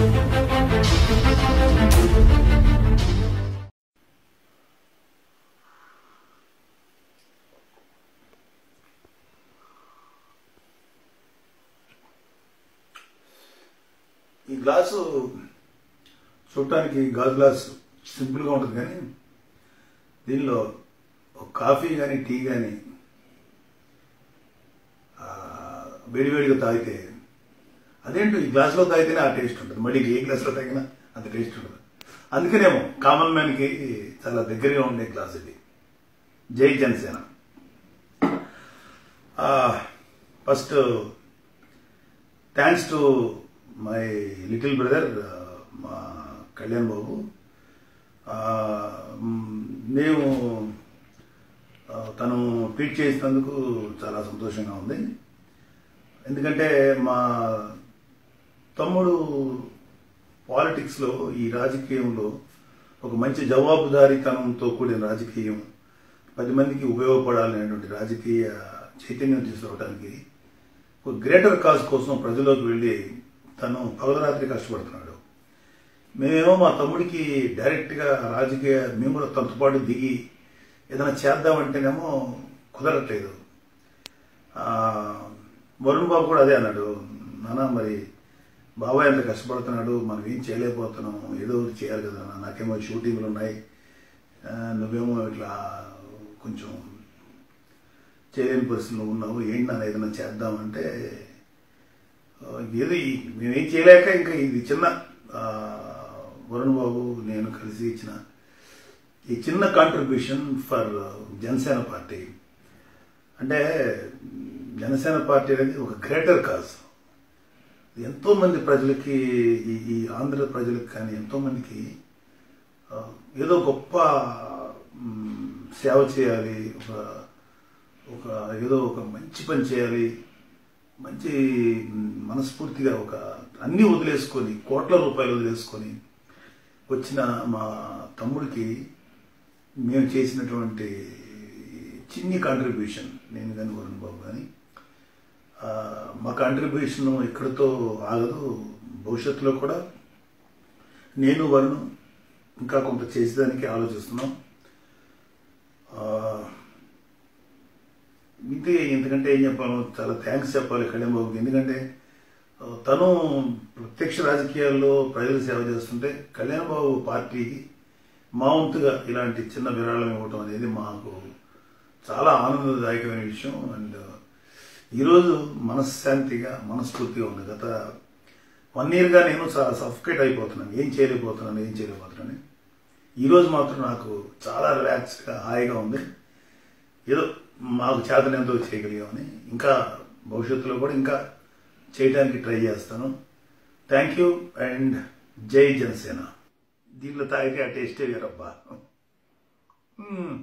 ఈ గ్లాసు చూడటానికి గాజు గ్లాస్ సింపుల్గా ఉంటుంది కానీ దీనిలో ఒక కాఫీ కానీ టీ కానీ వేడివేడిగా తాగితే అదేంటో? ఈ గ్లాస్లో తాగితేనే ఆ టేస్ట్ ఉంటుంది. మళ్ళీ ఏ గ్లాస్లో తాగినా అంత టేస్ట్ ఉంటుంది అందుకనేమో కామన్ మ్యాన్కి చాలా దగ్గరగా ఉండే గ్లాస్ ఇది. జై Janasena. First thanks to my little brother మా కళ్యాణ్ బాబు. మేము తను ట్వీట్ చేసినందుకు చాలా సంతోషంగా ఉంది. ఎందుకంటే మా తమ్ముడు పాలిటిక్స్లో ఈ రాజకీయంలో ఒక మంచి జవాబుదారీతనంతో కూడిన రాజకీయం పది మందికి ఉపయోగపడాలనేటువంటి రాజకీయ చైతన్యం తీసుకురావడానికి ఒక గ్రేటర్ కాజ్ కోసం ప్రజల్లోకి వెళ్ళి తను పగలరాత్రి కష్టపడుతున్నాడు. మేమేమో మా తమ్ముడికి డైరెక్ట్గా రాజకీయ మేము కూడా తనతో పాటు దిగి ఏదైనా చేద్దామంటేనేమో కుదరట్లేదు. వరుణ్ బాబు కూడా అదే అన్నాడు. నానా మరి బాబాయ్ ఎంత కష్టపడుతున్నాడు మనం ఏం చేయలేకపోతున్నాం ఏదో ఒకటి చేయాలి కదా నాకేమో షూటింగ్లు ఉన్నాయి. నువ్వేమో ఇట్లా కొంచెం చేయలేని పరిస్థితుల్లో ఉన్నావు. ఏంటి నాన్న ఏదైనా చేద్దామంటే ఏదో మేమేం చేయలేక ఇంకా ఇది చిన్న వరుణ్ బాబు నేను కలిసి ఇచ్చిన ఈ చిన్న కాంట్రిబ్యూషన్ ఫర్ జనసేన పార్టీ. అంటే జనసేన పార్టీ అనేది ఒక గ్రేటర్ కాజ్ ఎంతో మంది ప్రజలకి ఈ ఈ ఆంధ్ర ప్రజలకు కానీ ఎంతో మందికి ఏదో గొప్ప సేవ చేయాలి ఒక ఒక ఏదో ఒక మంచి పని చేయాలి మంచి మనస్ఫూర్తిగా ఒక అన్ని వదిలేసుకొని కోట్ల రూపాయలు వదిలేసుకొని వచ్చిన మా తమ్ముడికి మేము చేసినటువంటి చిన్ని కాంట్రిబ్యూషన్ నేను కానీ వరుణ్ బాబు కానీ మా కాంట్రిబ్యూషన్ ఇక్కడితో ఆగదు. భవిష్యత్తులో కూడా నేను వరుణ్ ఇంకా కొంత చేసేదానికి ఆలోచిస్తున్నాం. ఇంతే ఎందుకంటే ఏం చెప్పాలి చాలా థ్యాంక్స్ చెప్పాలి కళ్యాణ్ బాబుకి. ఎందుకంటే తను ప్రత్యక్ష రాజకీయాల్లో ప్రజలు సేవ చేస్తుంటే కళ్యాణ్ బాబు పార్టీకి మా వంతుగా ఇలాంటి చిన్న విరాళం ఇవ్వటం అనేది మాకు చాలా ఆనందదాయకమైన విషయం. అండ్ ఈరోజు మనశ్శాంతిగా మనస్ఫూర్తిగా ఉంది. గత వన్ ఇయర్గా నేను చాలా సఫికేట్ అయిపోతున్నాను. ఏం చేయలేకపోతున్నాను ఏం చేయలేకపోతున్నాను ఈరోజు మాత్రం నాకు చాలా రిలాక్స్డ్గా హాయిగా ఉంది. ఏదో మాకు చేతనంతో చేయగలిగామని. ఇంకా భవిష్యత్తులో కూడా ఇంకా చేయడానికి ట్రై చేస్తాను. థ్యాంక్ యూ అండ్ జై జనసేన. దీనిలో తాగితే ఆ టేస్టే వేరబ్బా. Hmm.